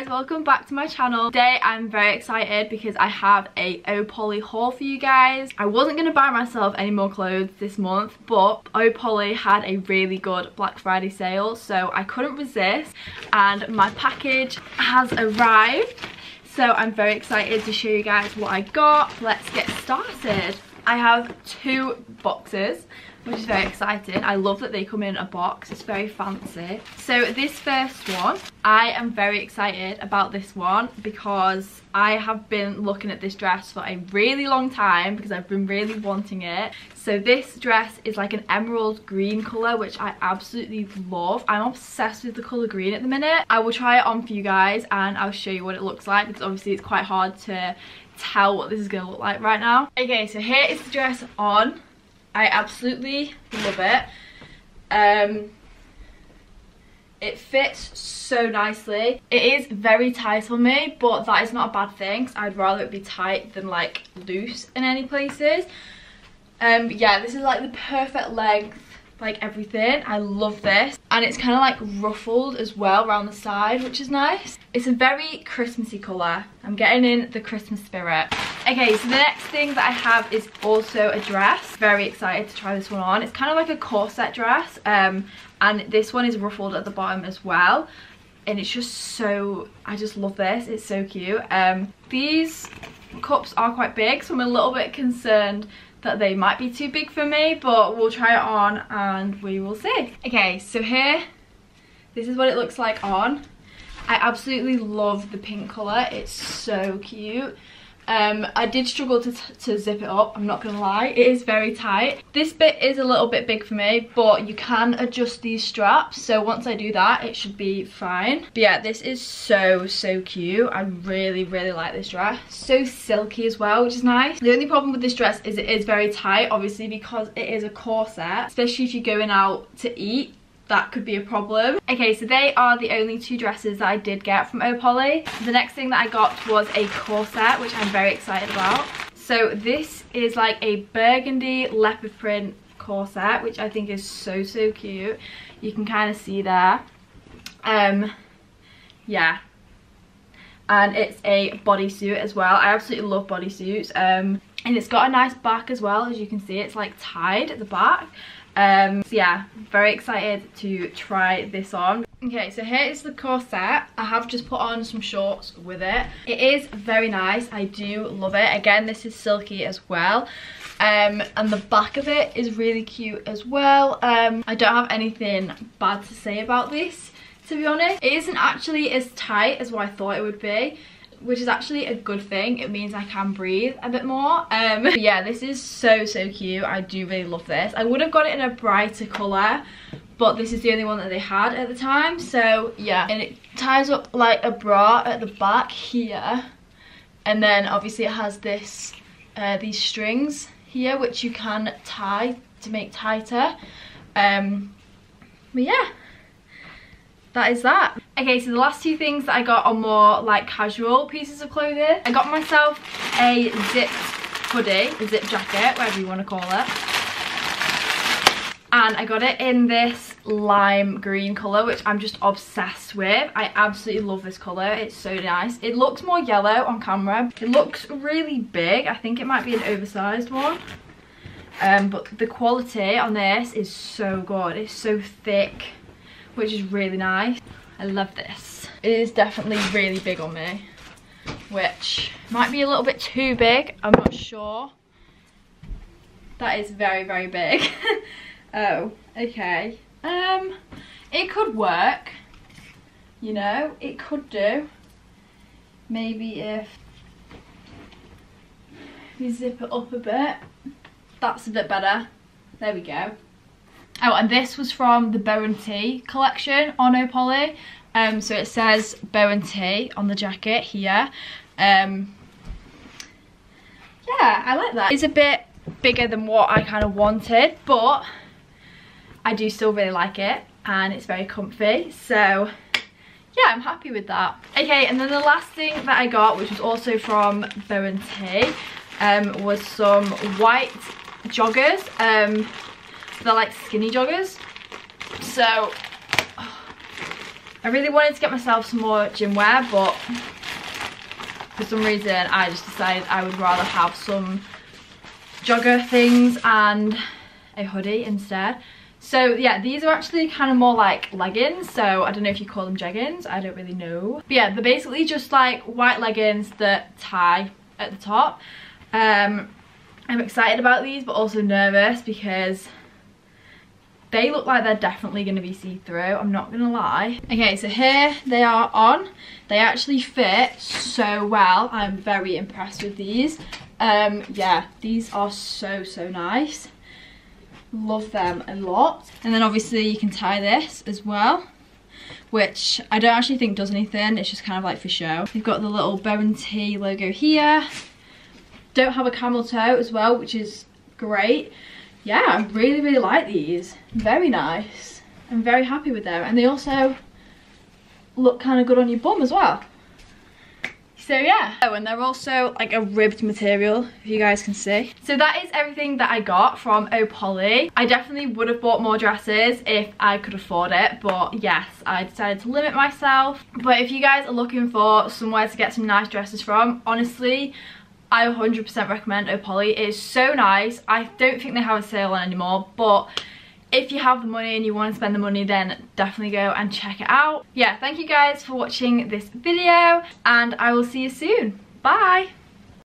guys welcome back to my channel. Today i'm very excited because i have a opoly haul for you guys. I wasn't going to buy myself any more clothes this month but opoly had a really good black friday sale so i couldn't resist. And my package has arrived so i'm very excited to show you guys what i got. Let's get started. I have two boxes which is very exciting. I love that they come in a box. It's very fancy. So this first one, I am very excited about this one because I have been looking at this dress for a really long time because I've been really wanting it. So this dress is like an emerald green colour, which I absolutely love. I'm obsessed with the colour green at the minute. I will try it on for you guys and I'll show you what it looks like because obviously it's quite hard to tell what this is going to look like right now. Okay, so here is the dress on. I absolutely love it. Um, it fits so nicely. It is very tight on me, but that is not a bad thing. I'd rather it be tight than like loose in any places. Um, yeah, this is like the perfect length like everything. I love this. And it's kind of like ruffled as well around the side, which is nice. It's a very Christmassy colour. I'm getting in the Christmas spirit. Okay, so the next thing that I have is also a dress. Very excited to try this one on. It's kind of like a corset dress. Um, and this one is ruffled at the bottom as well. And it's just so, I just love this. It's so cute. Um, these cups are quite big, so I'm a little bit concerned that they might be too big for me but we'll try it on and we will see. Okay so here this is what it looks like on. I absolutely love the pink color it's so cute um, I did struggle to, to zip it up, I'm not gonna lie. It is very tight. This bit is a little bit big for me, but you can adjust these straps. So once I do that, it should be fine. But yeah, this is so, so cute. I really, really like this dress. So silky as well, which is nice. The only problem with this dress is it is very tight, obviously, because it is a corset. Especially if you're going out to eat that could be a problem. Okay, so they are the only two dresses that I did get from Opoly. The next thing that I got was a corset, which I'm very excited about. So this is like a burgundy leopard print corset, which I think is so, so cute. You can kind of see there. Um, yeah. And it's a bodysuit as well. I absolutely love bodysuits. Um, and it's got a nice back as well, as you can see. It's like tied at the back. Um, yeah, very excited to try this on. Okay, so here is the corset. I have just put on some shorts with it. It is very nice. I do love it. Again, this is silky as well. Um, and the back of it is really cute as well. Um, I don't have anything bad to say about this, to be honest. It isn't actually as tight as what I thought it would be which is actually a good thing. It means I can breathe a bit more. Um, yeah, this is so, so cute. I do really love this. I would have got it in a brighter colour, but this is the only one that they had at the time. So, yeah. And it ties up like a bra at the back here. And then, obviously, it has this, uh, these strings here, which you can tie to make tighter. Um, but yeah, that is that. Okay, so the last two things that I got are more like casual pieces of clothing. I got myself a zipped hoodie, a zip jacket, whatever you want to call it. And I got it in this lime green colour, which I'm just obsessed with. I absolutely love this colour. It's so nice. It looks more yellow on camera. It looks really big. I think it might be an oversized one. Um, but the quality on this is so good. It's so thick which is really nice. I love this. It is definitely really big on me, which might be a little bit too big. I'm not sure. That is very, very big. oh, okay. Um, it could work. You know, it could do. Maybe if we zip it up a bit. That's a bit better. There we go. Oh, and this was from the Bow and Tea collection on Opoly. Um, so it says Bow and Tea on the jacket here. Um, yeah, I like that. It's a bit bigger than what I kind of wanted, but I do still really like it and it's very comfy. So yeah, I'm happy with that. Okay, and then the last thing that I got, which was also from Bow and Tea, um, was some white joggers. Um, they're like skinny joggers. So, I really wanted to get myself some more gym wear, but for some reason I just decided I would rather have some jogger things and a hoodie instead. So yeah, these are actually kind of more like leggings. So I don't know if you call them jeggings. I don't really know. But yeah, they're basically just like white leggings that tie at the top. Um, I'm excited about these, but also nervous because they look like they're definitely going to be see-through. I'm not going to lie. Okay, so here they are on. They actually fit so well. I'm very impressed with these. Um, yeah, these are so, so nice love them a lot and then obviously you can tie this as well which I don't actually think does anything it's just kind of like for show you've got the little bow and T logo here don't have a camel toe as well which is great yeah I really really like these very nice I'm very happy with them and they also look kind of good on your bum as well so yeah. Oh, and they're also like a ribbed material, if you guys can see. So that is everything that I got from Opoly. I definitely would have bought more dresses if I could afford it, but yes, I decided to limit myself. But if you guys are looking for somewhere to get some nice dresses from, honestly, I 100% recommend Opoly. It is so nice. I don't think they have a sale on anymore, but if you have the money and you want to spend the money then definitely go and check it out yeah thank you guys for watching this video and i will see you soon bye